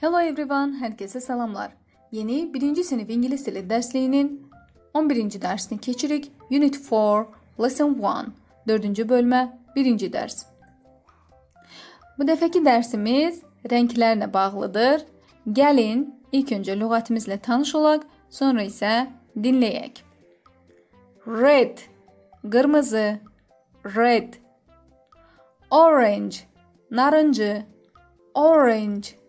Hello everyone, hər kəsə salamlar. Yeni 1-ci sinif ingilis dili dərsliyinin 11-ci dərsini keçirik. Unit 4, Lesson 1, 4-cü bölmə, 1-ci dərs. Bu dəfəki dərsimiz rənglərlə bağlıdır. Gəlin ilk öncə lüğətimizlə tanış olaq, sonra isə dinləyək. Red, qırmızı, red. Orange, narıncı, orange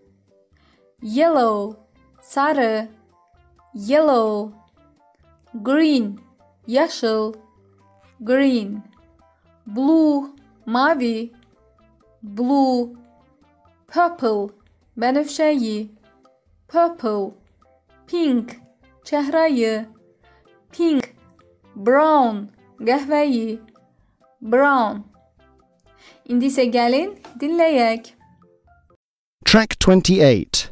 yellow sarı yellow green yaşıl green blue mavi blue purple bənövşəyi purple pink çəhrayı pink brown qəhvəyi brown İndi isə gəlin dinləyək. Track 28.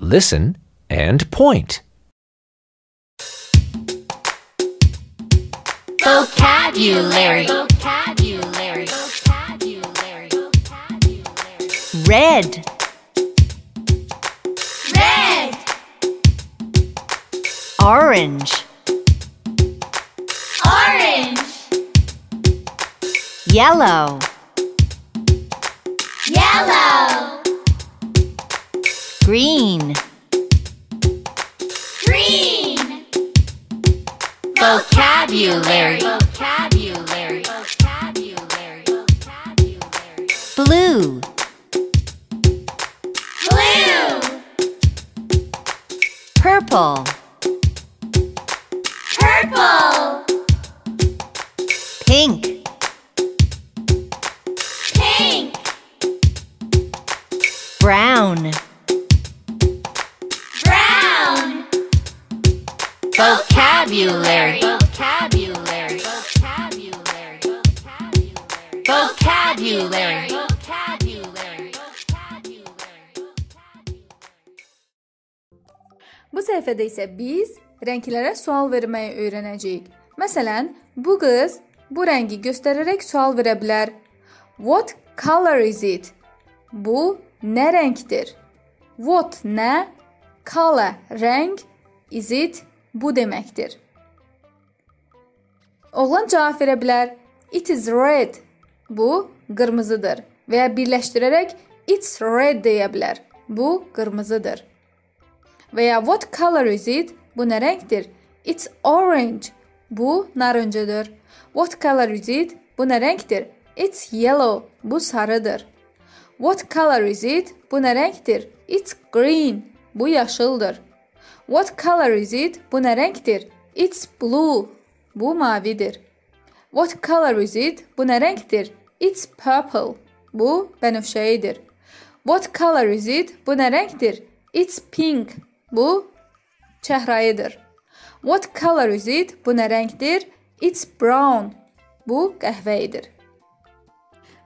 Listen and point. Vocabulary. Vocabulary. Vocabulary. Red. Red. Orange. Orange. Yellow. Yellow. Green. Green. Vocabulary. Vocabulary. Vocabulary. Vocabulary. Blue. Blue. Purple. Purple. Pink. Pink. Brown. Brown. Vocabulary. Vocabulary. Vocabulary. Vocabulary. Vocabulary. Vocabulary. Bu səhifədə isə biz rənglərə sual verməyi öyrənəcəyik. Məsələn, bu qız bu rəngi göstərərək sual verə bilər. What color is it? Bu nə rəngdir? What nə? Color rəng, is it bu deməkdir. Oğlan cavab verə bilər. It is red. Bu qırmızıdır və ya birləşdirərək it's red deyə bilər. Bu qırmızıdır. Və ya what color is it? Bu nə rəngdir? It's orange. Bu narıncıdır. What color is it? Bu nə rəngdir? It's yellow. Bu sarıdır. What color is it? Bu nə rəngdir? It's green. Bu yaşıldır. What color is it? Bu nə rəngdir? It's blue. Bu mavidir. What color is it? Bu nə rəngdir? It's purple. Bu bənövşəyidir. What color is it? Bu nə rəngdir? It's pink. Bu çəhrayıdır. What color is it? Bu nə rəngdir? It's brown. Bu qəhvəyidir.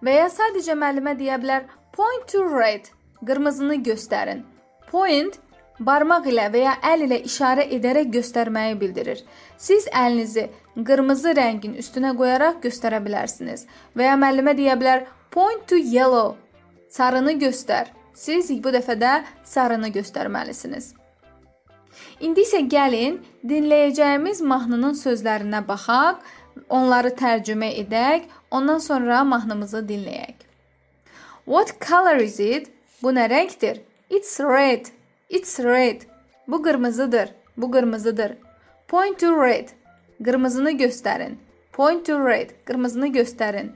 Və ya sadəcə müəllimə deyə bilər point to red. Qırmızını göstərin. Point barmaq ilə və ya əl ilə işarə edərək göstərməyi bildirir. Siz əlinizi qırmızı rəngin üstünə qoyaraq göstərə bilərsiniz. Və ya müəllimə deyə bilər point to yellow. Sarını göstər. Siz bu dəfə də sarını göstərməlisiniz. İndi isə gəlin dinləyəcəyimiz mahnının sözlərinə baxaq, onları tərcümə edək, ondan sonra mahnımızı dinləyək. What color is it? Bu nə rəngdir? It's red. It's red. Bu qırmızıdır. Bu qırmızıdır. Point to red. Qırmızını göstərin. Point to red. Qırmızını göstərin.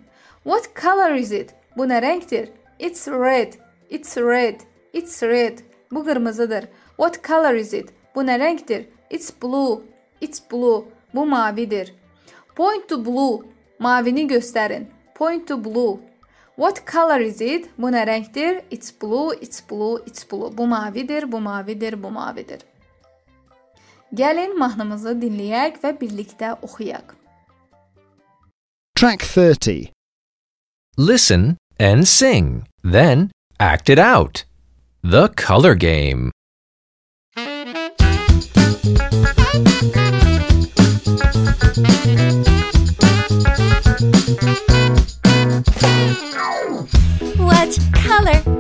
What color is it? Bu nə rəngdir? It's red. It's red. It's red. Bu qırmızıdır. What color is it? Bu nə rəngdir? It's blue. It's blue. Bu mavidir. Point to blue. Mavini göstərin. Point to blue. What color is it? Bu nə rəngdir? It's blue, it's blue, it's blue. Bu mavidir, bu mavidir, bu mavidir. Gəlin mahnımızı dinləyək və birlikdə oxuyaq. Track 30. Listen and sing, then act it out. The color game. What color is it?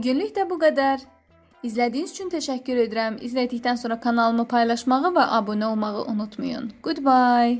Bu günlük də bu qədər. İzlədiyiniz üçün təşəkkür edirəm. İzlədikdən sonra kanalımı paylaşmağı və abunə olmağı unutmayın. Goodbye.